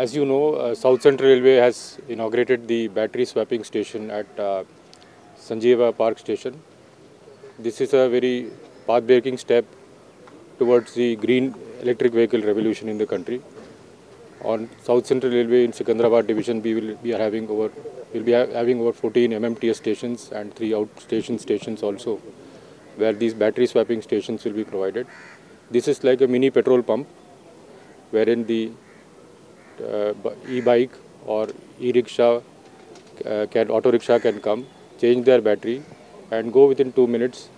as you know, uh, South Central Railway has inaugurated the battery swapping station at uh, Sanjeeva Park Station. This is a very path-breaking step towards the green electric vehicle revolution in the country. On South Central Railway in Secunderabad division, we will be having over will be ha having over 14 MMTS stations and three outstation stations also, where these battery swapping stations will be provided. This is like a mini petrol pump, wherein the e-bike or e-rickshaw uh, can auto rickshaw can come, change their battery, and go within two minutes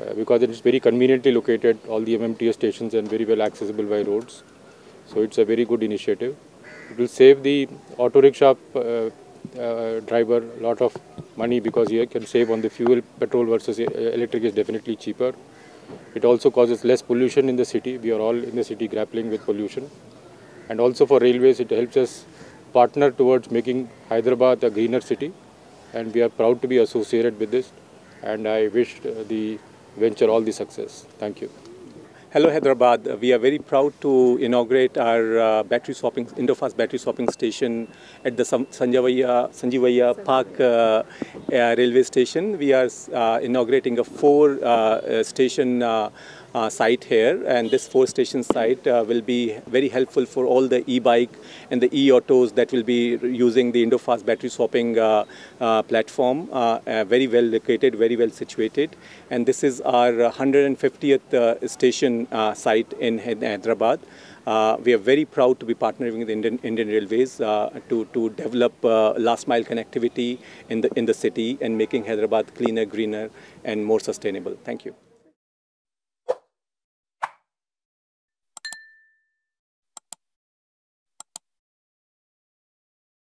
uh, because it is very conveniently located. All the MMTS stations and very well accessible by roads. So it's a very good initiative. It will save the auto rickshaw uh, uh, driver a lot of money because he can save on the fuel. Petrol versus electric is definitely cheaper. It also causes less pollution in the city. We are all in the city grappling with pollution. And also for railways, it helps us partner towards making Hyderabad a greener city. And we are proud to be associated with this. And I wish the venture all the success. Thank you. Hello Hyderabad, we are very proud to inaugurate our uh, battery swapping, Indofast battery swapping station at the Sanjavaya, Sanjeevaiah Park uh, uh, railway station. We are uh, inaugurating a four uh, uh, station uh, site here and this four station site uh, will be very helpful for all the e-bike and the e-autos that will be using the Indofast battery swapping uh, uh platform uh, uh, very well located very well situated and this is our 150th station site in Hyderabad uh, we are very proud to be partnering with Indian, Indian Railways uh, to, to develop uh, last mile connectivity in the, in the city and making Hyderabad cleaner, greener and more sustainable. Thank you.